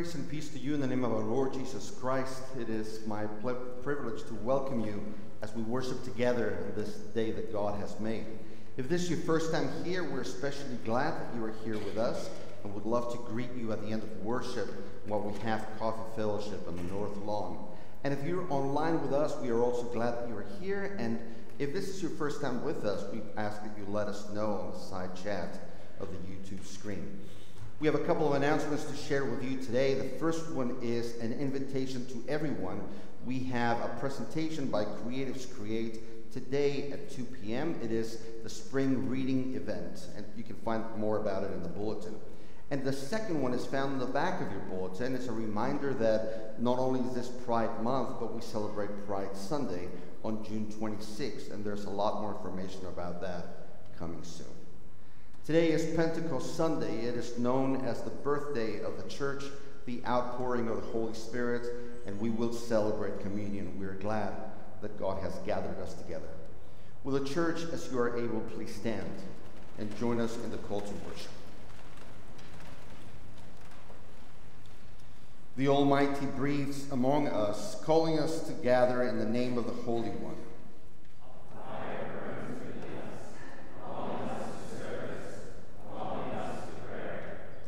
Grace and peace to you in the name of our Lord Jesus Christ. It is my privilege to welcome you as we worship together this day that God has made. If this is your first time here, we're especially glad that you are here with us and would love to greet you at the end of worship while we have coffee fellowship on the North Lawn. And if you're online with us, we are also glad that you are here. And if this is your first time with us, we ask that you let us know on the side chat of the YouTube screen. We have a couple of announcements to share with you today. The first one is an invitation to everyone. We have a presentation by Creatives Create today at 2 p.m. It is the spring reading event, and you can find more about it in the bulletin. And the second one is found in the back of your bulletin. It's a reminder that not only is this Pride Month, but we celebrate Pride Sunday on June 26th, and there's a lot more information about that coming soon. Today is Pentecost Sunday. It is known as the birthday of the church, the outpouring of the Holy Spirit, and we will celebrate communion. We are glad that God has gathered us together. Will the church, as you are able, please stand and join us in the call to worship? The Almighty breathes among us, calling us to gather in the name of the Holy One.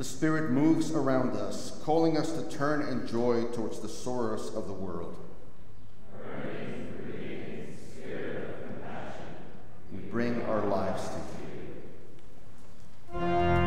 The Spirit moves around us, calling us to turn in joy towards the source of the world. We bring our lives to you.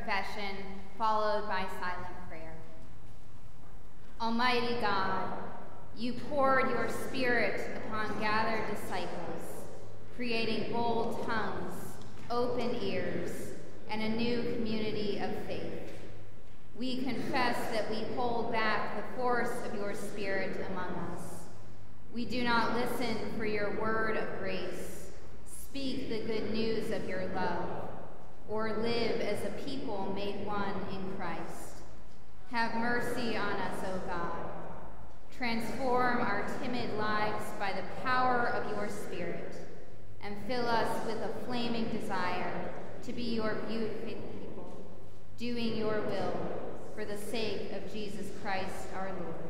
Confession, followed by silent prayer. Almighty God, you poured your Spirit upon gathered disciples, creating bold tongues, open ears, and a new community of faith. We confess that we hold back the force of your Spirit among us. We do not listen for your word of grace, speak the good news of your love, or live as a people made one in Christ. Have mercy on us, O God. Transform our timid lives by the power of your Spirit, and fill us with a flaming desire to be your beautiful people, doing your will for the sake of Jesus Christ our Lord.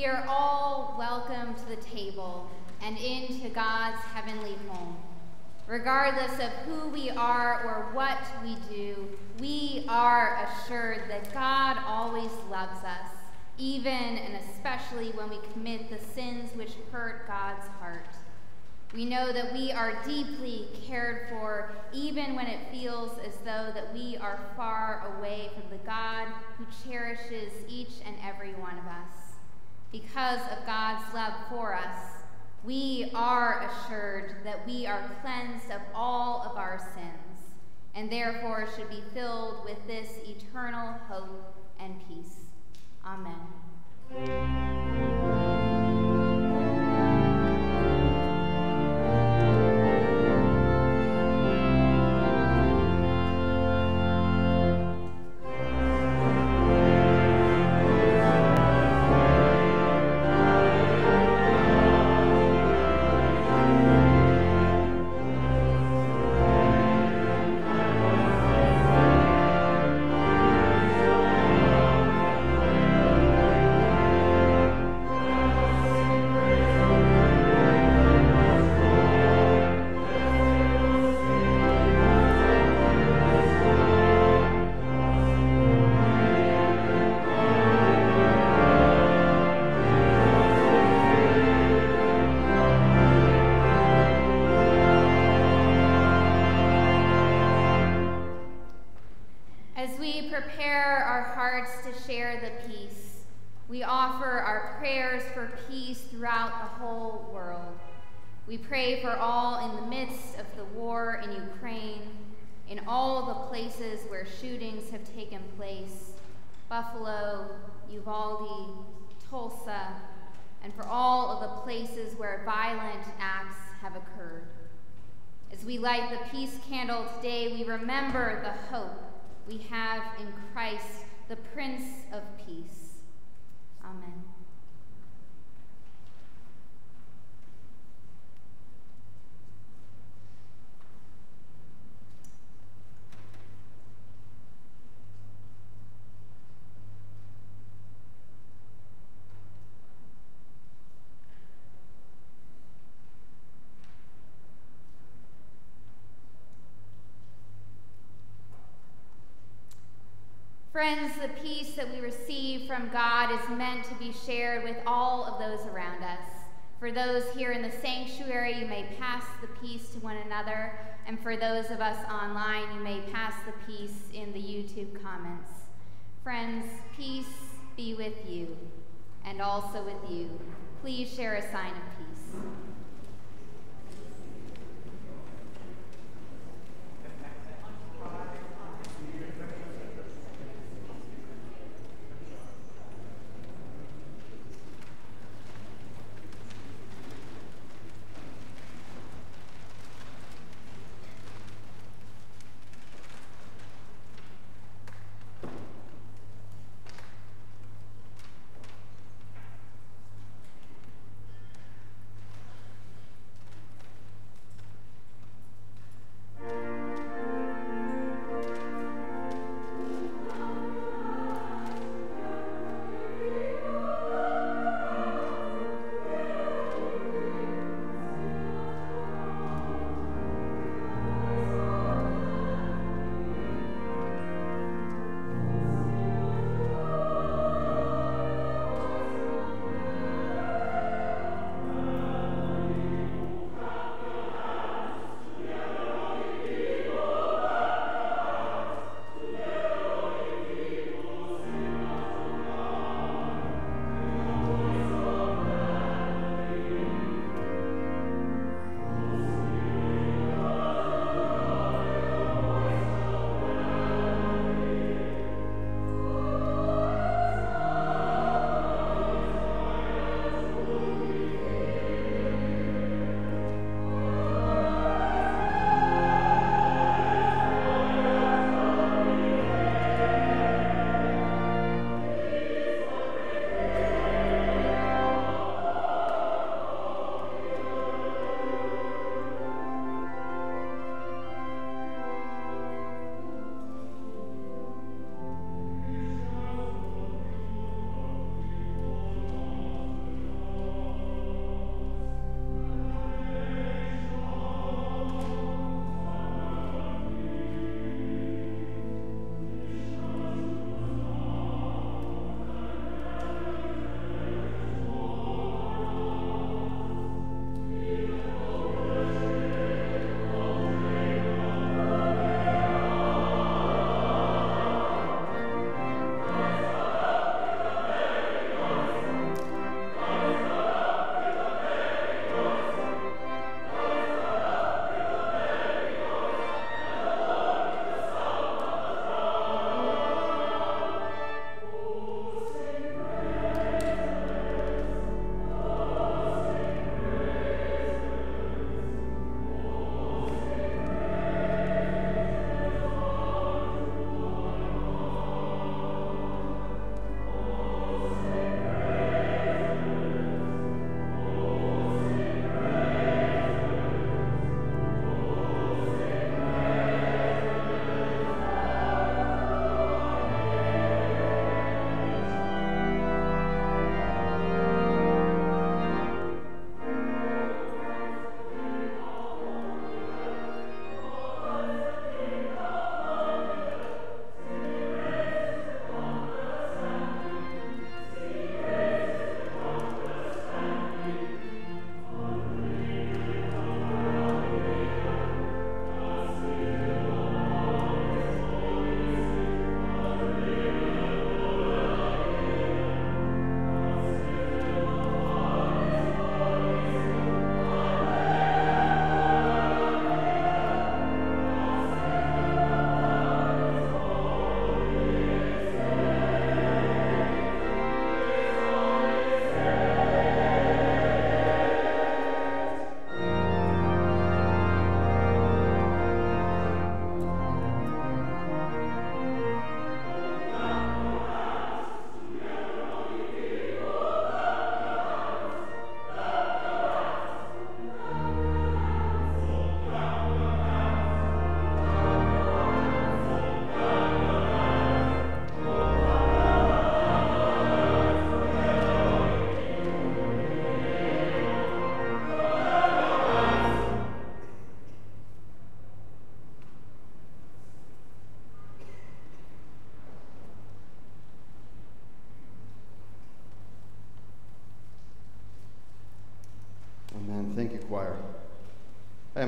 We are all welcome to the table and into God's heavenly home. Regardless of who we are or what we do, we are assured that God always loves us, even and especially when we commit the sins which hurt God's heart. We know that we are deeply cared for, even when it feels as though that we are far away from the God who cherishes each and every one of us. Because of God's love for us, we are assured that we are cleansed of all of our sins, and therefore should be filled with this eternal hope and peace. Amen. We pray for all in the midst of the war in Ukraine, in all the places where shootings have taken place, Buffalo, Uvalde, Tulsa, and for all of the places where violent acts have occurred. As we light the peace candle today, we remember the hope we have in Christ, the Prince of Peace. Amen. Friends, the peace that we receive from God is meant to be shared with all of those around us. For those here in the sanctuary, you may pass the peace to one another. And for those of us online, you may pass the peace in the YouTube comments. Friends, peace be with you and also with you. Please share a sign of peace.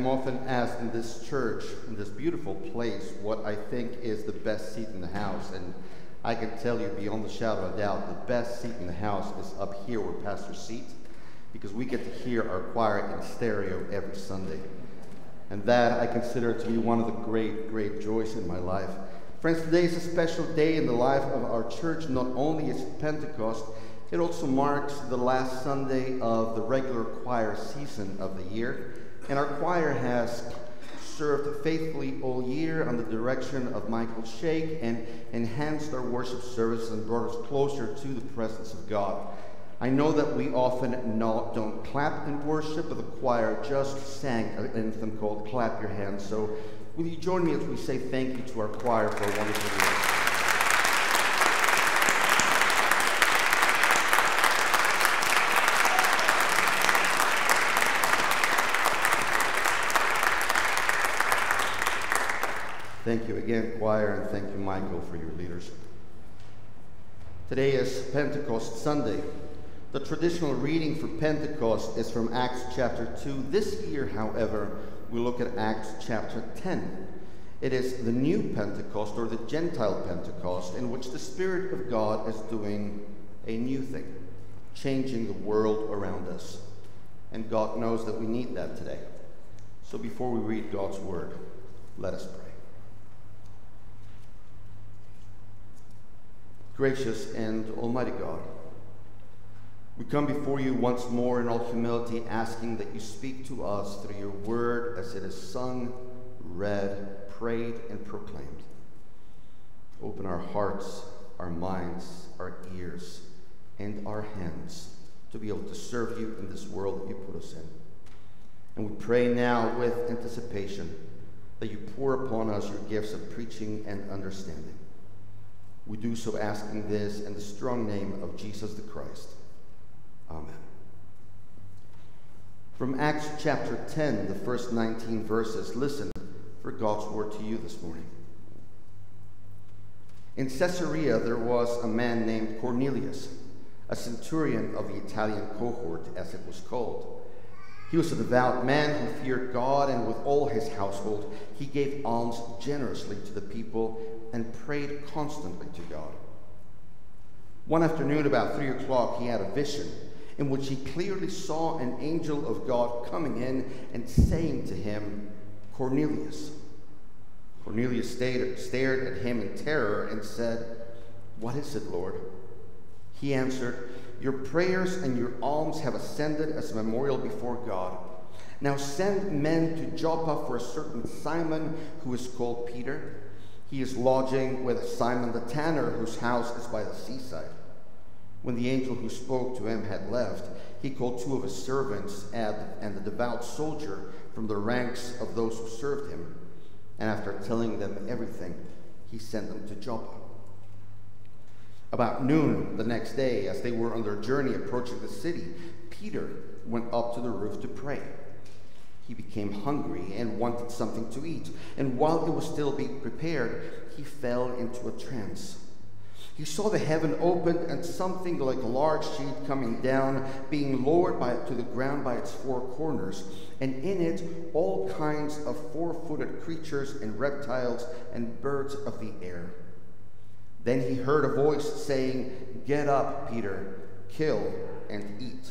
Am often asked in this church, in this beautiful place, what I think is the best seat in the house. And I can tell you beyond the shadow of a doubt, the best seat in the house is up here where Pastor seats, because we get to hear our choir in stereo every Sunday. And that I consider to be one of the great, great joys in my life. Friends, today is a special day in the life of our church. Not only is it Pentecost, it also marks the last Sunday of the regular choir season of the year. And our choir has served faithfully all year under the direction of Michael Shake and enhanced our worship service and brought us closer to the presence of God. I know that we often not, don't clap in worship, but the choir just sang an anthem called Clap Your Hands. So will you join me as we say thank you to our choir for a wonderful year? Thank you again, choir, and thank you, Michael, for your leadership. Today is Pentecost Sunday. The traditional reading for Pentecost is from Acts chapter 2. This year, however, we look at Acts chapter 10. It is the new Pentecost or the Gentile Pentecost in which the Spirit of God is doing a new thing, changing the world around us. And God knows that we need that today. So before we read God's word, let us pray. Gracious and Almighty God, we come before you once more in all humility, asking that you speak to us through your word as it is sung, read, prayed, and proclaimed. Open our hearts, our minds, our ears, and our hands to be able to serve you in this world that you put us in. And we pray now with anticipation that you pour upon us your gifts of preaching and understanding. We do so asking this in the strong name of Jesus the Christ. Amen. From Acts chapter 10, the first 19 verses, listen for God's word to you this morning. In Caesarea, there was a man named Cornelius, a centurion of the Italian cohort, as it was called. He was a devout man who feared God, and with all his household, he gave alms generously to the people and prayed constantly to God. One afternoon, about three o'clock, he had a vision in which he clearly saw an angel of God coming in and saying to him, Cornelius. Cornelius stared, stared at him in terror and said, What is it, Lord? He answered, Your prayers and your alms have ascended as a memorial before God. Now send men to Joppa for a certain Simon who is called Peter. He is lodging with Simon the tanner, whose house is by the seaside. When the angel who spoke to him had left, he called two of his servants and the devout soldier from the ranks of those who served him. And after telling them everything, he sent them to Joppa. About noon the next day, as they were on their journey approaching the city, Peter went up to the roof to pray. He became hungry and wanted something to eat, and while it was still being prepared, he fell into a trance. He saw the heaven opened and something like a large sheet coming down, being lowered by, to the ground by its four corners, and in it all kinds of four footed creatures and reptiles and birds of the air. Then he heard a voice saying, Get up, Peter, kill and eat.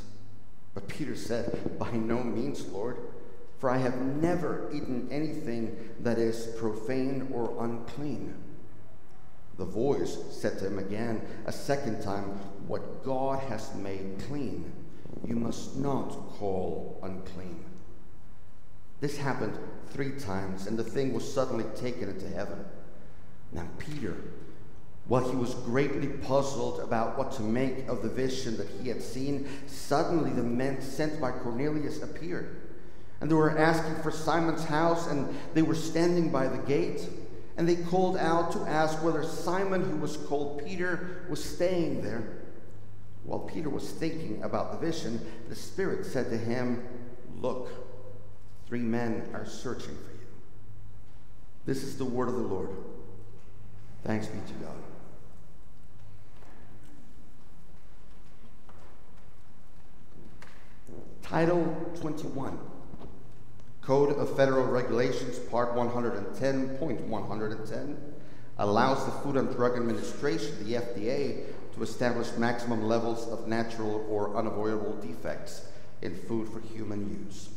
But Peter said, By no means, Lord, for I have never eaten anything that is profane or unclean. The voice said to him again a second time, What God has made clean, you must not call unclean. This happened three times, and the thing was suddenly taken into heaven. Now, Peter, while he was greatly puzzled about what to make of the vision that he had seen, suddenly the men sent by Cornelius appeared. And they were asking for Simon's house, and they were standing by the gate. And they called out to ask whether Simon, who was called Peter, was staying there. While Peter was thinking about the vision, the Spirit said to him, Look, three men are searching for you. This is the word of the Lord. Thanks be to God. Title 21 Code of Federal Regulations, Part 110.110, allows the Food and Drug Administration, the FDA, to establish maximum levels of natural or unavoidable defects in food for human use.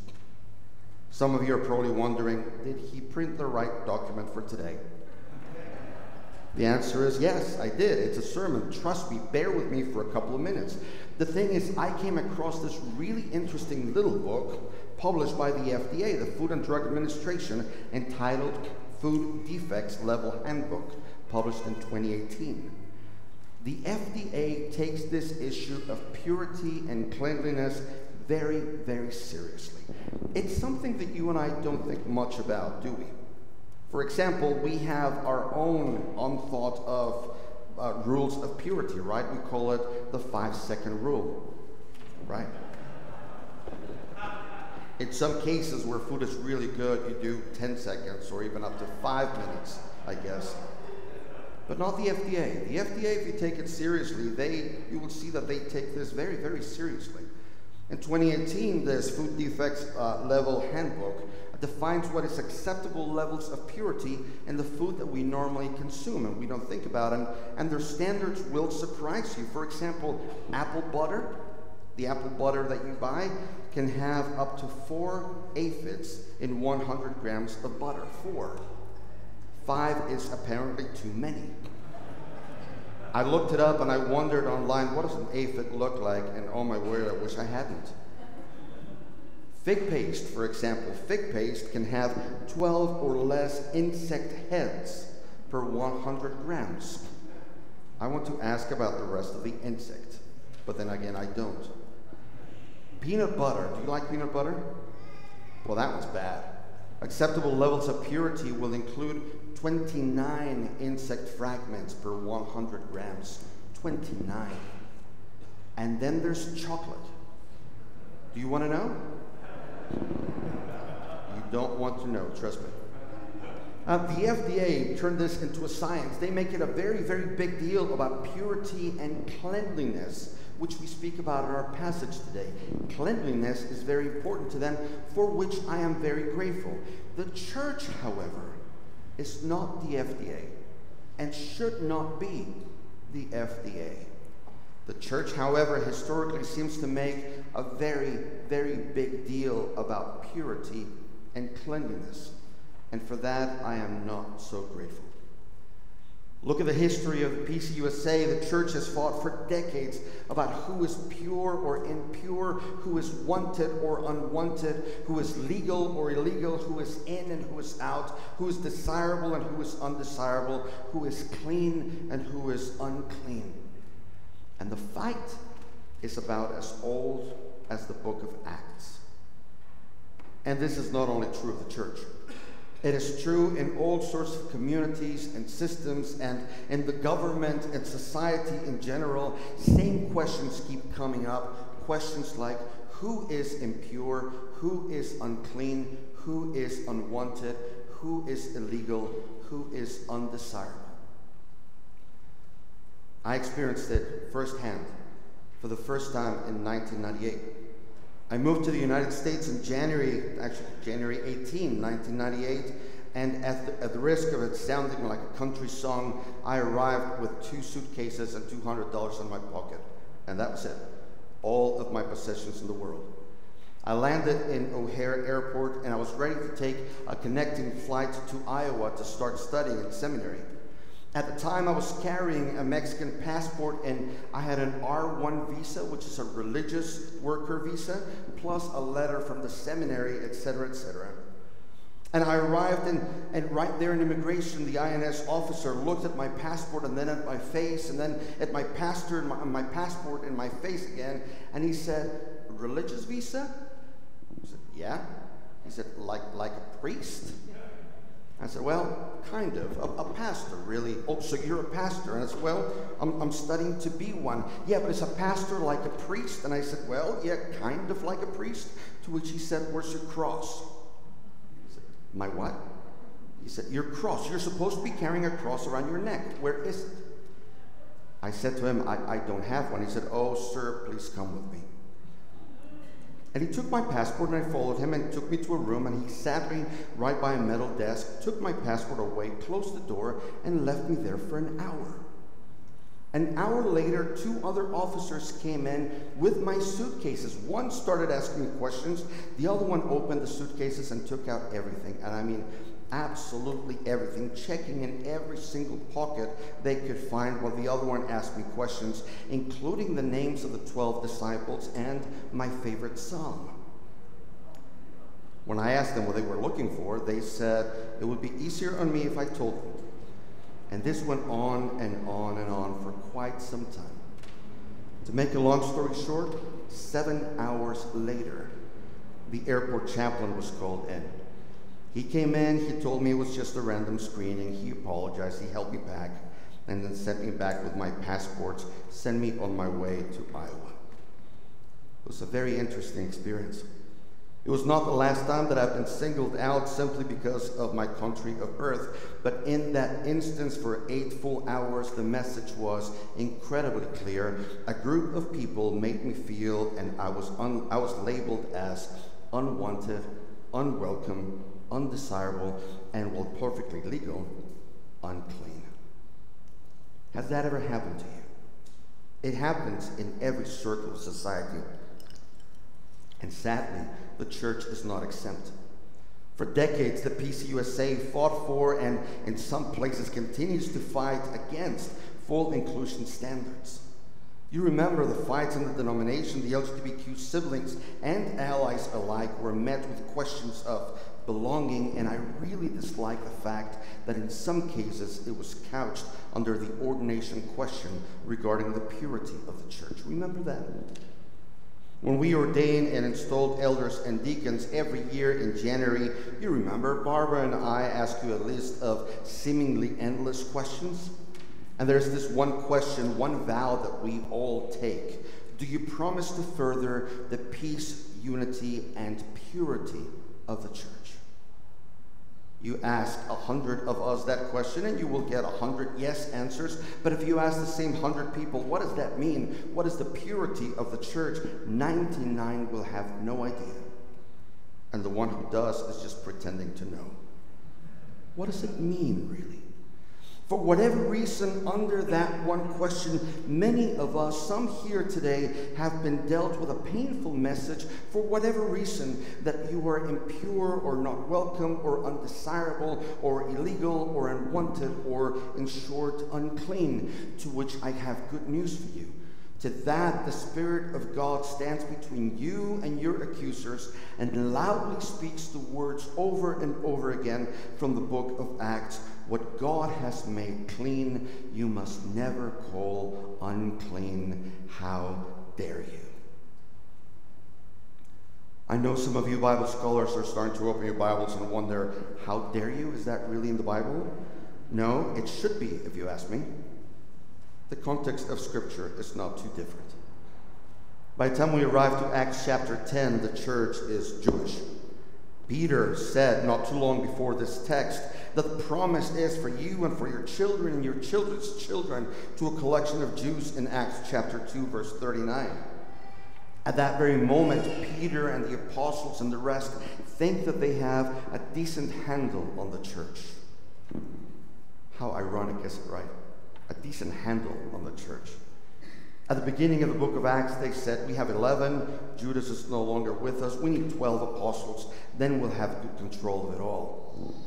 Some of you are probably wondering did he print the right document for today? The answer is yes, I did. It's a sermon. Trust me, bear with me for a couple of minutes. The thing is, I came across this really interesting little book published by the FDA, the Food and Drug Administration, entitled Food Defects Level Handbook, published in 2018. The FDA takes this issue of purity and cleanliness very, very seriously. It's something that you and I don't think much about, do we? For example, we have our own unthought of uh, rules of purity, right? We call it the five second rule, right? In some cases where food is really good, you do 10 seconds or even up to five minutes, I guess. But not the FDA. The FDA, if you take it seriously, they, you will see that they take this very, very seriously. In 2018, this Food Defects uh, Level Handbook defines what is acceptable levels of purity in the food that we normally consume and we don't think about them, and their standards will surprise you. For example, apple butter, the apple butter that you buy can have up to four aphids in 100 grams of butter. Four. Five is apparently too many. I looked it up and I wondered online, what does an aphid look like? And oh my word, I wish I hadn't. Fig paste, for example, fig paste can have 12 or less insect heads per 100 grams. I want to ask about the rest of the insect, but then again, I don't. Peanut butter. Do you like peanut butter? Well, that one's bad. Acceptable levels of purity will include 29 insect fragments per 100 grams. 29. And then there's chocolate. Do you want to know? You don't want to know, trust me. Uh, the FDA turned this into a science. They make it a very, very big deal about purity and cleanliness, which we speak about in our passage today. Cleanliness is very important to them, for which I am very grateful. The church, however, is not the FDA and should not be the FDA. The church, however, historically seems to make a very, very big deal about purity and cleanliness. And for that, I am not so grateful. Look at the history of PCUSA. The church has fought for decades about who is pure or impure, who is wanted or unwanted, who is legal or illegal, who is in and who is out, who is desirable and who is undesirable, who is clean and who is unclean. And the fight is about as old as the book of Acts. And this is not only true of the church. It is true in all sorts of communities and systems and in the government and society in general. Same questions keep coming up. Questions like who is impure, who is unclean, who is unwanted, who is illegal, who is undesirable. I experienced it firsthand for the first time in 1998. I moved to the United States in January, actually January 18, 1998, and at the, at the, risk of it sounding like a country song, I arrived with two suitcases and $200 in my pocket. And that was it. All of my possessions in the world. I landed in O'Hare Airport and I was ready to take a connecting flight to Iowa to start studying in seminary. At the time, I was carrying a Mexican passport and I had an R1 visa, which is a religious worker visa, plus a letter from the seminary, etc., etc. And I arrived, and, and right there in immigration, the INS officer looked at my passport and then at my face, and then at my pastor and my, my passport and my face again, and he said, "Religious visa?" I said, "Yeah." He said, "Like like a priest?" I said, Well, kind of. A, a, pastor, really. Oh, so you're a pastor? And I said, Well, I'm, I'm studying to be one. Yeah, but is a pastor like a priest? And I said, Well, yeah, kind of like a priest. To which he said, Where's your cross? Said, My what? He said, Your cross. You're supposed to be carrying a cross around your neck. Where is it? I said to him, I, I don't have one. He said, Oh, sir, please come with me. And he took my passport and I followed him and took me to a room and he sat me right by a metal desk, took my passport away, closed the door, and left me there for an hour. An hour later, two other officers came in with my suitcases. One started asking me questions, the other one opened the suitcases and took out everything. And I mean, absolutely everything, checking in every single pocket they could find while the other one asked me questions, including the names of the 12 disciples and my favorite psalm. When I asked them what they were looking for, they said it would be easier on me if I told them. And this went on and on and on for quite some time. To make a long story short, seven hours later, the airport chaplain was called in. He came in, he told me it was just a random screening. He apologized, he helped me back, and then sent me back with my passports, sent me on my way to Iowa. It was a very interesting experience. It was not the last time that I've been singled out simply because of my country of birth, but in that instance, for eight full hours, the message was incredibly clear. A group of people made me feel, and I was, I was labeled as unwanted, unwelcome, undesirable, and while perfectly legal, unclean. Has that ever happened to you? It happens in every circle of society. And sadly, the church is not exempt. For decades, the PCUSA fought for and in some places continues to fight against full inclusion standards. You remember the fights in the denomination, the LGBTQ siblings and allies alike were met with questions of belonging, and I really dislike the fact that in some cases it was couched under the ordination question regarding the purity of the church. Remember that? When we ordain and installed elders and deacons every year in January, you remember Barbara and I ask you a list of seemingly endless questions. And there's this one question, one vow that we all take. Do you promise to further the peace, unity, and purity of the church? You ask a hundred of us that question and you will get a hundred yes answers. But if you ask the same hundred people, what does that mean? What is the purity of the church? 99 will have no idea. And the one who does is just pretending to know. What does it mean, really? For whatever reason, under that one question, many of us, some here today, have been dealt with a painful message for whatever reason that you are impure or not welcome or undesirable or illegal or unwanted or, in short, unclean. To which I have good news for you. To that, the Spirit of God stands between you and your accusers and loudly speaks the words over and over again from the book of Acts what God has made clean, you must never call unclean. How dare you? I know some of you Bible scholars are starting to open your Bibles and wonder, how dare you? Is that really in the Bible? No, it should be, if you ask me. The context of Scripture is not too different. By the time we arrive to Acts chapter 10, the church is Jewish. Peter said not too long before this text the promise is for you and for your children and your children's children to a collection of Jews in Acts chapter 2, verse 39. At that very moment, Peter and the apostles and the rest think that they have a decent handle on the church. How ironic is it, right? A decent handle on the church. At the beginning of the book of Acts, they said, We have 11, Judas is no longer with us, we need 12 apostles, then we'll have good control of it all.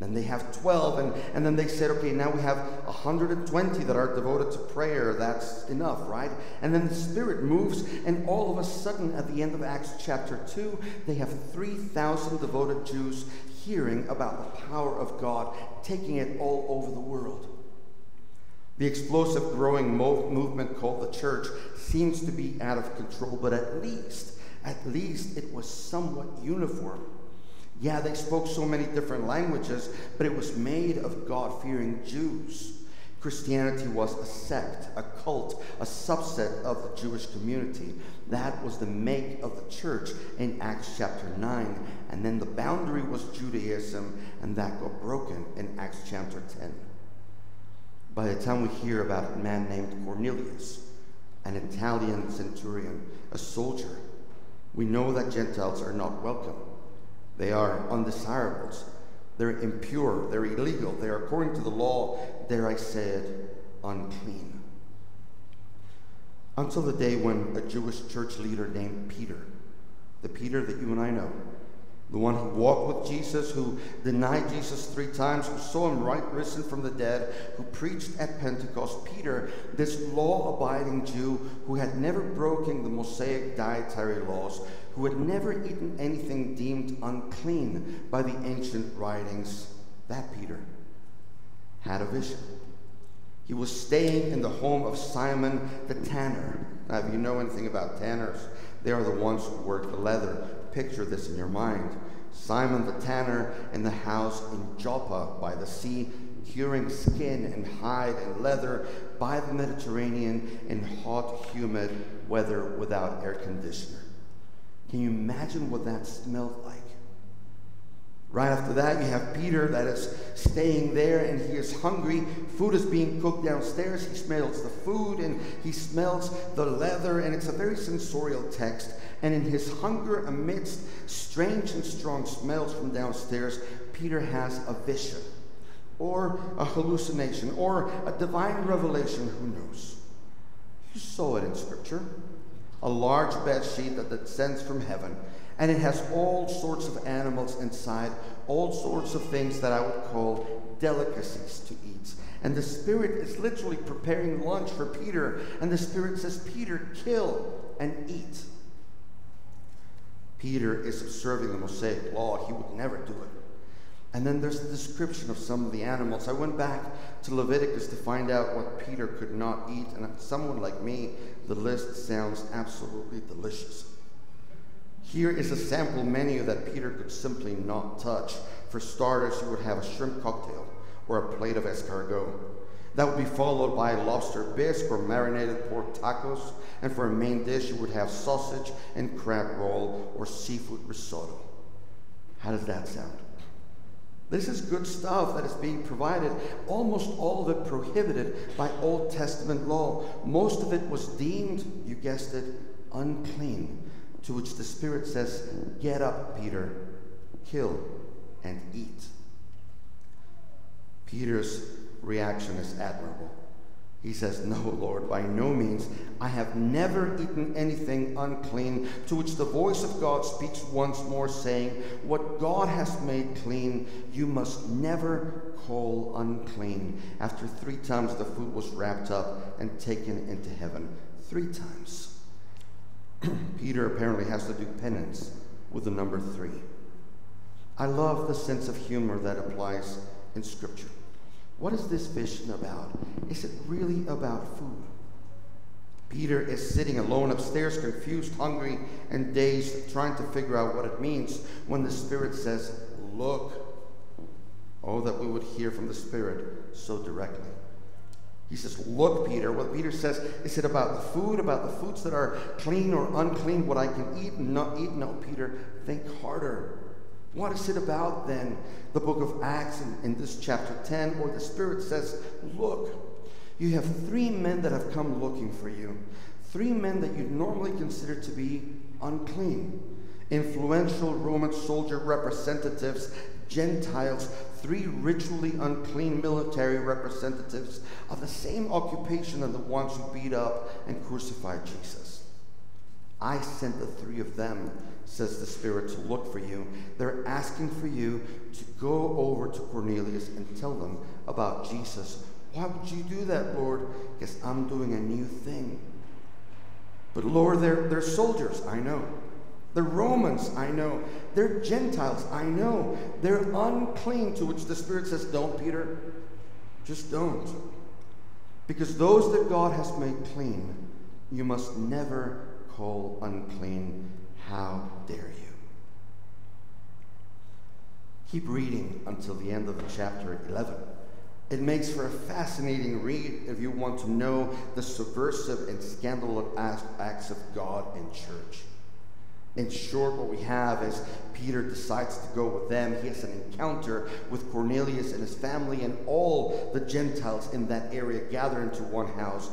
Then they have 12, and, and then they said, okay, now we have 120 that are devoted to prayer. That's enough, right? And then the Spirit moves, and all of a sudden, at the end of Acts chapter 2, they have 3,000 devoted Jews hearing about the power of God, taking it all over the world. The explosive growing mo- movement called the church seems to be out of control, but at least, at least it was somewhat uniform. Yeah, they spoke so many different languages, but it was made of God fearing Jews. Christianity was a sect, a cult, a subset of the Jewish community. That was the make of the church in Acts chapter 9. And then the boundary was Judaism, and that got broken in Acts chapter 10. By the time we hear about a man named Cornelius, an Italian centurion, a soldier, We know that Gentiles are not welcome. They are undesirables. They're impure. They're illegal. They are, according to the law, dare I say it, unclean. Until the day when a Jewish church leader named Peter, the Peter that you and I know, the one who walked with Jesus, who denied Jesus three times, who saw him right risen from the dead, who preached at Pentecost. Peter, this law abiding Jew who had never broken the Mosaic dietary laws, who had never eaten anything deemed unclean by the ancient writings, that Peter had a vision. He was staying in the home of Simon the tanner. Now, if you know anything about tanners, they are the ones who work the leather. Picture this in your mind. Simon the tanner in the house in Joppa by the sea, curing skin and hide and leather by the Mediterranean in hot, humid weather without air conditioner. Can you imagine what that smelled like? Right after that, you have Peter that is staying there and he is hungry. Food is being cooked downstairs. He smells the food and he smells the leather, and it's a very sensorial text. And in his hunger amidst strange and strong smells from downstairs, Peter has a vision or a hallucination or a divine revelation. Who knows? You saw it in Scripture. A large bed sheet that descends from heaven and it has all sorts of animals inside, all sorts of things that I would call delicacies to eat. And the Spirit is literally preparing lunch for Peter. And the Spirit says, Peter, kill and eat. Peter is observing the Mosaic law. He would never do it. And then there's the description of some of the animals. I went back to Leviticus to find out what Peter could not eat. And someone like me, the list sounds absolutely delicious. Here is a sample menu that Peter could simply not touch. For starters, you would have a shrimp cocktail or a plate of escargot. That would be followed by lobster bisque or marinated pork tacos. And for a main dish, you would have sausage and crab roll or seafood risotto. How does that sound? This is good stuff that is being provided, almost all of it prohibited by Old Testament law. Most of it was deemed, you guessed it, unclean. To which the Spirit says, Get up, Peter, kill and eat. Peter's reaction is admirable. He says, No, Lord, by no means. I have never eaten anything unclean. To which the voice of God speaks once more, saying, What God has made clean, you must never call unclean. After three times the food was wrapped up and taken into heaven. Three times. Peter apparently has to do penance with the number three. I love the sense of humor that applies in Scripture. What is this vision about? Is it really about food? Peter is sitting alone upstairs, confused, hungry, and dazed, trying to figure out what it means when the Spirit says, Look. Oh, that we would hear from the Spirit so directly. He says, Look, Peter. What Peter says, is it about the food, about the foods that are clean or unclean, what I can eat and not eat? No, Peter, think harder. What is it about then? The book of Acts in, in this chapter 10, where the Spirit says, Look, you have three men that have come looking for you. Three men that you'd normally consider to be unclean. Influential Roman soldier representatives, Gentiles, three ritually unclean military representatives of the same occupation as the ones who beat up and crucified Jesus. I sent the three of them says the Spirit, to look for you. They're asking for you to go over to Cornelius and tell them about Jesus. Why would you do that, Lord? Because I'm doing a new thing. But Lord, they're, they're soldiers, I know. They're Romans, I know. They're Gentiles, I know. They're unclean, to which the Spirit says, Don't, Peter. Just don't. Because those that God has made clean, you must never call unclean how dare you? Keep reading until the end of chapter 11. It makes for a fascinating read if you want to know the subversive and scandalous acts of God and church. In short, what we have is Peter decides to go with them. He has an encounter with Cornelius and his family and all the Gentiles in that area gather into one house.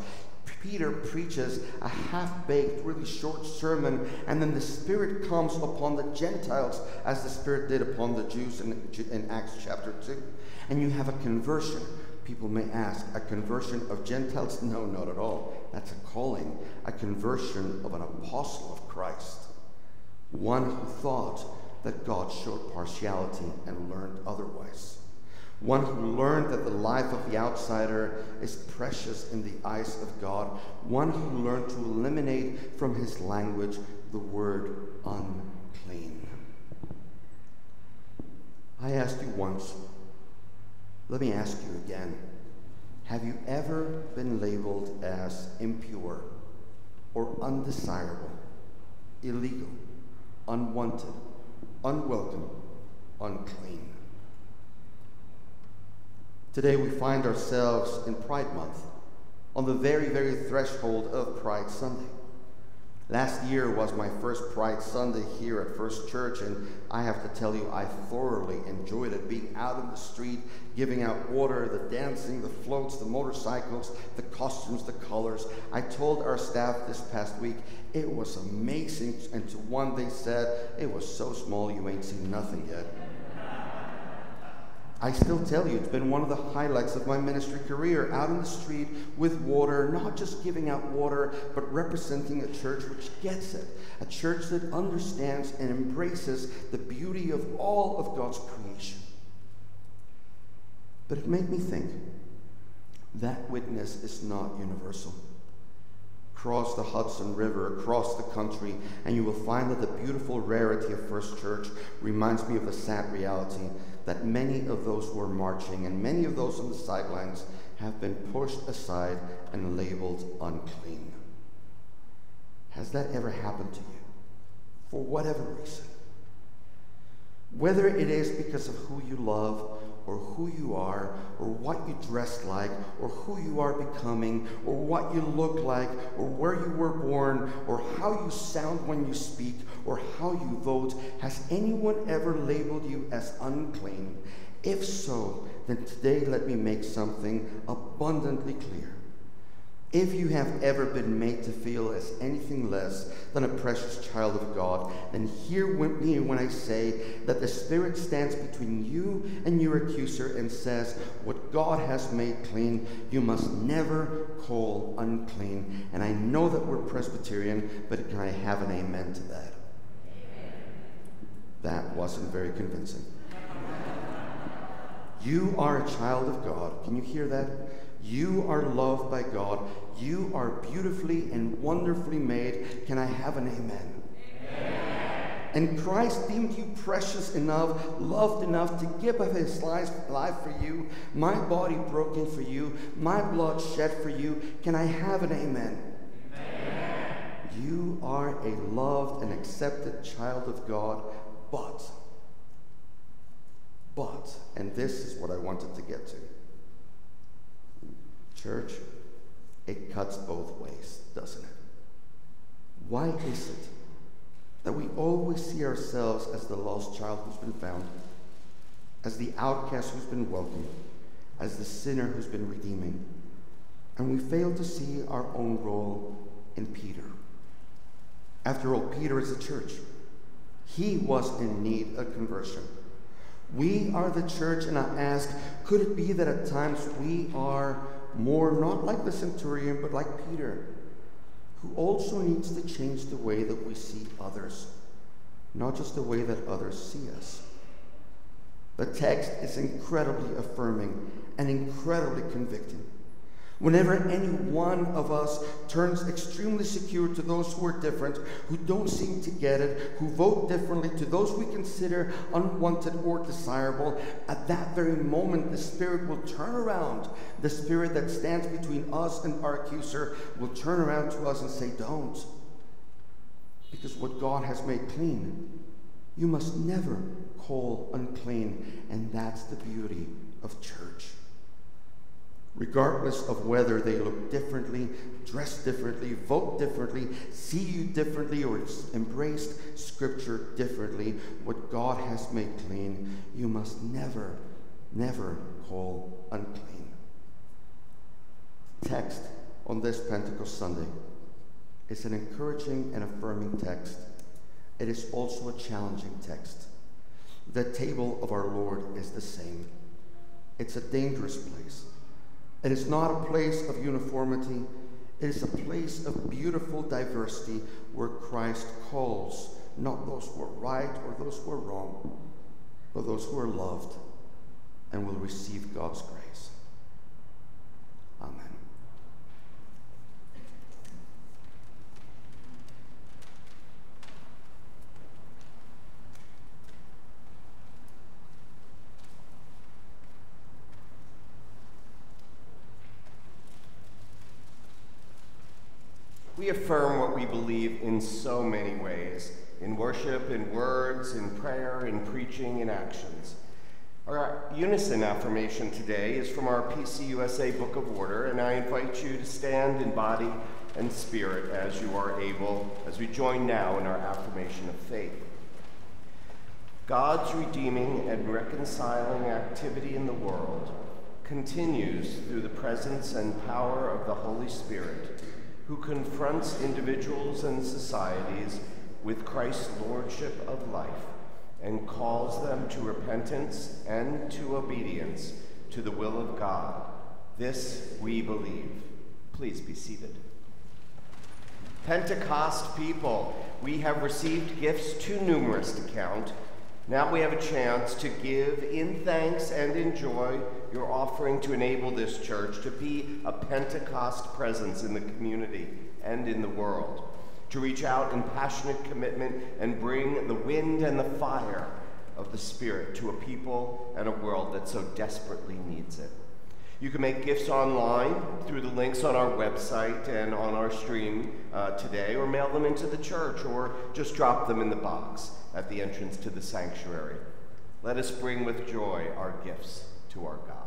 Peter preaches a half baked, really short sermon, and then the Spirit comes upon the Gentiles as the Spirit did upon the Jews in, in Acts chapter 2. And you have a conversion. People may ask, a conversion of Gentiles? No, not at all. That's a calling, a conversion of an apostle of Christ. One who thought that God showed partiality and learned otherwise one who learned that the life of the outsider is precious in the eyes of God, one who learned to eliminate from his language the word unclean. I asked you once, let me ask you again have you ever been labeled as impure or undesirable, illegal, unwanted, unwelcome, unclean? Today we find ourselves in Pride Month, on the very, very threshold of Pride Sunday. Last year was my first Pride Sunday here at First Church, and I have to tell you, I thoroughly enjoyed it. Being out in the street, giving out water, the dancing, the floats, the motorcycles, the costumes, the colors. I told our staff this past week it was amazing, and to one they said, It was so small you ain't seen nothing yet. I still tell you, it's been one of the highlights of my ministry career out in the street with water, not just giving out water, but representing a church which gets it. A church that understands and embraces the beauty of all of God's creation. But it made me think that witness is not universal. Cross the Hudson River, across the country, and you will find that the beautiful rarity of First Church reminds me of the sad reality that many of those who are marching and many of those on the sidelines have been pushed aside and labeled unclean. Has that ever happened to you? For whatever reason. Whether it is because of who you love or who you are, or what you dress like, or who you are becoming, or what you look like, or where you were born, or how you sound when you speak, or how you vote. Has anyone ever labeled you as unclean? If so, then today let me make something abundantly clear. If you have ever been made to feel as anything less than a precious child of God, then hear me when I say that the Spirit stands between you and your accuser and says, What God has made clean, you must never call unclean. And I know that we're Presbyterian, but can I have an amen to that? Amen. That wasn't very convincing. You are a child of God. Can you hear that? You are loved by God. You are beautifully and wonderfully made. Can I have an amen? amen? And Christ deemed you precious enough, loved enough to give up his life life for you, my body broken for you, my blood shed for you. Can I have an amen? amen? You are a loved and accepted child of God, but, but, and this is what I wanted to get to. Church, it cuts both ways, doesn't it? Why is it that we always see ourselves as the lost child who's been found, as the outcast who's been welcomed, as the sinner who's been redeeming, and we fail to see our own role in Peter? After all, Peter is a church. He was in need of conversion. We are the church, and I ask, could it be that at times we are more not like the centurion, but like Peter, who also needs to change the way that we see others, not just the way that others see us. The text is incredibly affirming and incredibly convicting. Whenever any one of us turns extremely secure to those who are different, who don't seem to get it, who vote differently, to those we consider unwanted or desirable, at that very moment the Spirit will turn around. The Spirit that stands between us and our accuser will turn around to us and say, Don't. Because what God has made clean, you must never call unclean. And that's the beauty of church regardless of whether they look differently, dress differently, vote differently, see you differently, or embraced Scripture differently, what God has made clean, you must never, never call unclean. Text on this Pentecost Sunday. It's an encouraging and affirming text. It is also a challenging text. The table of our Lord is the same. It's a dangerous place. It is not a place of uniformity. It is a place of beautiful diversity where Christ calls not those who are right or those who are wrong, but those who are loved and will receive God's grace. Amen. We affirm what we believe in so many ways in worship, in words, in prayer, in preaching, in actions. Our unison affirmation today is from our PCUSA Book of Order, and I invite you to stand in body and spirit as you are able, as we join now in our affirmation of faith. God's redeeming and reconciling activity in the world continues through the presence and power of the Holy Spirit who confronts individuals and societies with Christ's lordship of life and calls them to repentance and to obedience to the will of God. This we believe. Please be seated. Pentecost people, we have received gifts too numerous to count now we have a chance to give in thanks and in joy your offering to enable this church to be a Pentecost presence in the community and in the world, to reach out in passionate commitment and bring the wind and the fire of the Spirit to a people and a world that so desperately needs it. You can make gifts online through the links on our website and on our stream uh, today, or mail them into the church, or just drop them in the box at the entrance to the sanctuary. Let us bring with joy our gifts to our God.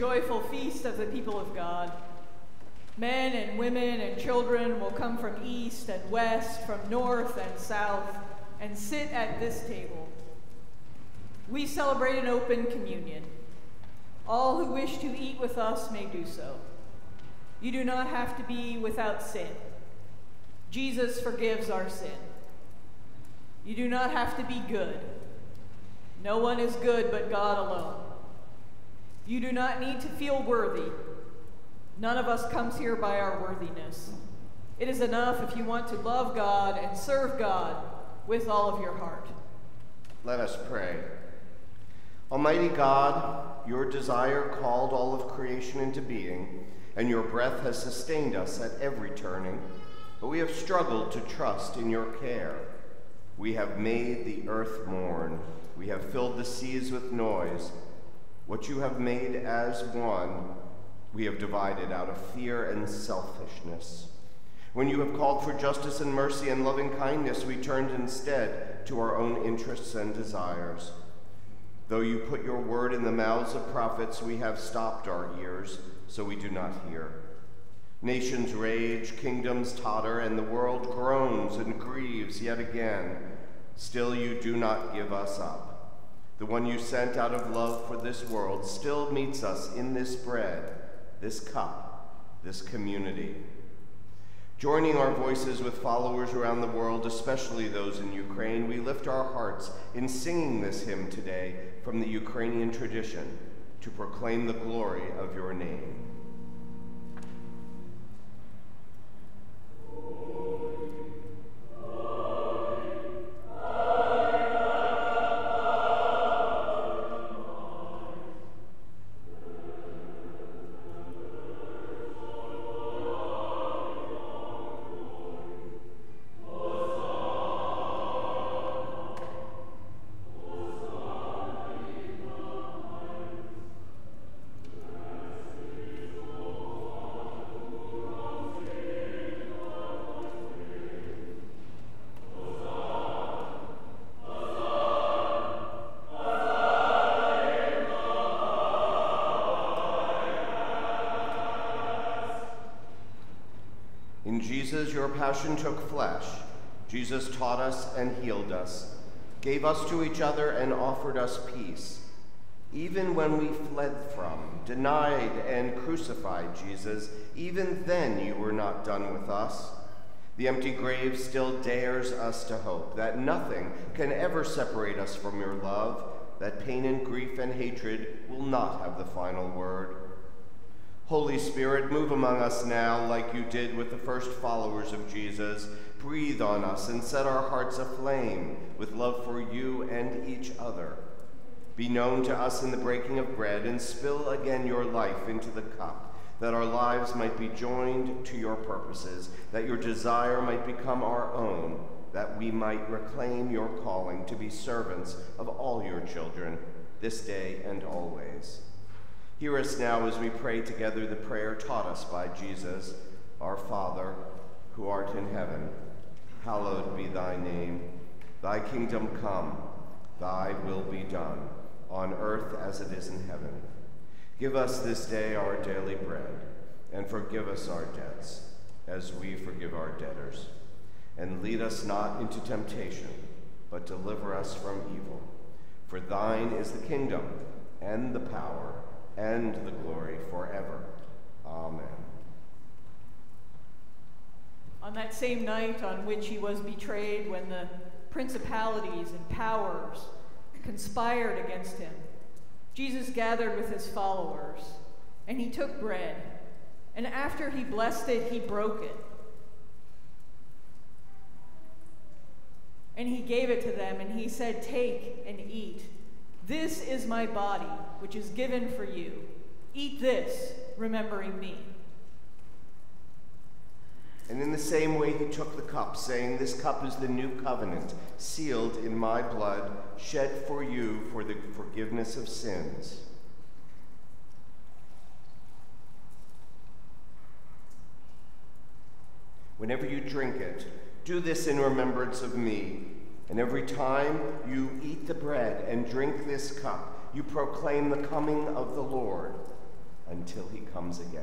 Joyful feast of the people of God. Men and women and children will come from east and west, from north and south, and sit at this table. We celebrate an open communion. All who wish to eat with us may do so. You do not have to be without sin. Jesus forgives our sin. You do not have to be good. No one is good but God alone. You do not need to feel worthy. None of us comes here by our worthiness. It is enough if you want to love God and serve God with all of your heart. Let us pray. Almighty God, your desire called all of creation into being, and your breath has sustained us at every turning, but we have struggled to trust in your care. We have made the earth mourn. We have filled the seas with noise. What you have made as one, we have divided out of fear and selfishness. When you have called for justice and mercy and loving kindness, we turned instead to our own interests and desires. Though you put your word in the mouths of prophets, we have stopped our ears, so we do not hear. Nations rage, kingdoms totter, and the world groans and grieves yet again. Still, you do not give us up. The one you sent out of love for this world still meets us in this bread, this cup, this community. Joining our voices with followers around the world, especially those in Ukraine, we lift our hearts in singing this hymn today from the Ukrainian tradition to proclaim the glory of your name. Jesus, your passion took flesh. Jesus taught us and healed us, gave us to each other and offered us peace. Even when we fled from, denied, and crucified Jesus, even then you were not done with us. The empty grave still dares us to hope that nothing can ever separate us from your love, that pain and grief and hatred will not have the final word. Holy Spirit, move among us now like you did with the first followers of Jesus. Breathe on us and set our hearts aflame with love for you and each other. Be known to us in the breaking of bread and spill again your life into the cup, that our lives might be joined to your purposes, that your desire might become our own, that we might reclaim your calling to be servants of all your children, this day and always. Hear us now as we pray together the prayer taught us by Jesus, our Father, who art in heaven. Hallowed be thy name. Thy kingdom come, thy will be done, on earth as it is in heaven. Give us this day our daily bread, and forgive us our debts, as we forgive our debtors. And lead us not into temptation, but deliver us from evil. For thine is the kingdom, and the power, and the glory forever. Amen. On that same night on which he was betrayed, when the principalities and powers conspired against him, Jesus gathered with his followers, and he took bread, and after he blessed it, he broke it. And he gave it to them, and he said, Take and eat. This is my body, which is given for you. Eat this, remembering me. And in the same way, he took the cup, saying, This cup is the new covenant, sealed in my blood, shed for you for the forgiveness of sins. Whenever you drink it, do this in remembrance of me. And every time you eat the bread and drink this cup, you proclaim the coming of the Lord until he comes again.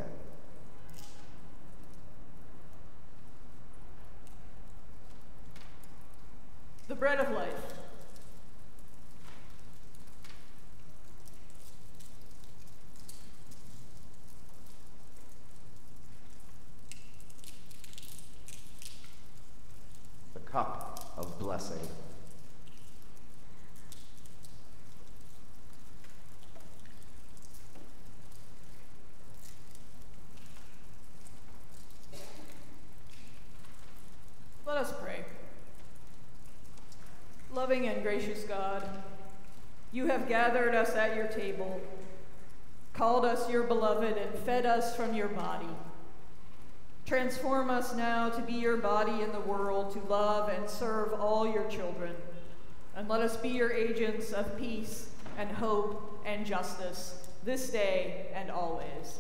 The bread of life. The cup of blessing. Let us pray. Loving and gracious God, you gathered us at your table, called us your beloved, and fed us from your body. Transform us now to be your body in the world, to love and serve all your children. And let us be your agents of peace and hope and justice this day and always.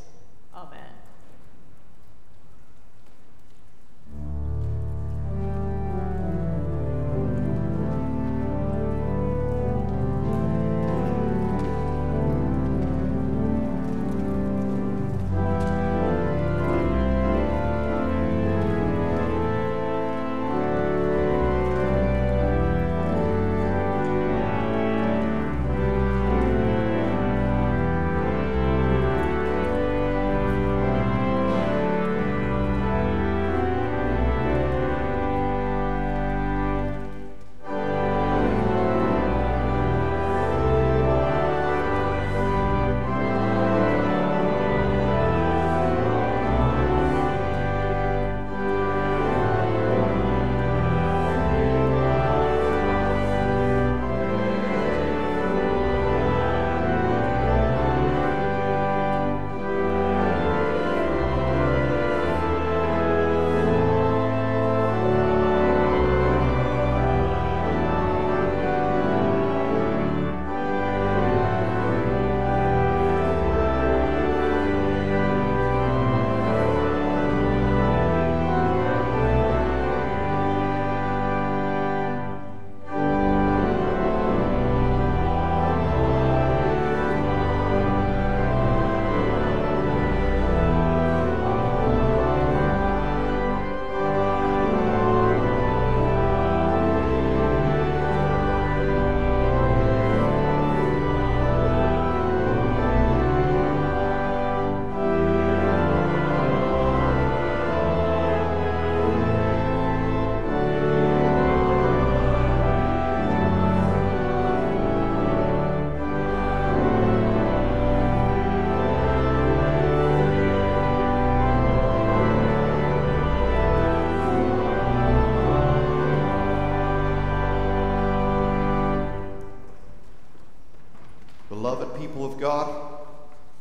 God,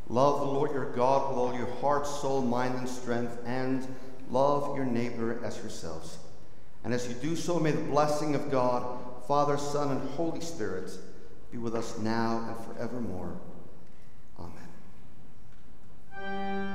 love the Lord your God with all your heart, soul, mind, and strength, and love your neighbor as yourselves. And as you do so, may the blessing of God, Father, Son, and Holy Spirit be with us now and forevermore. Amen.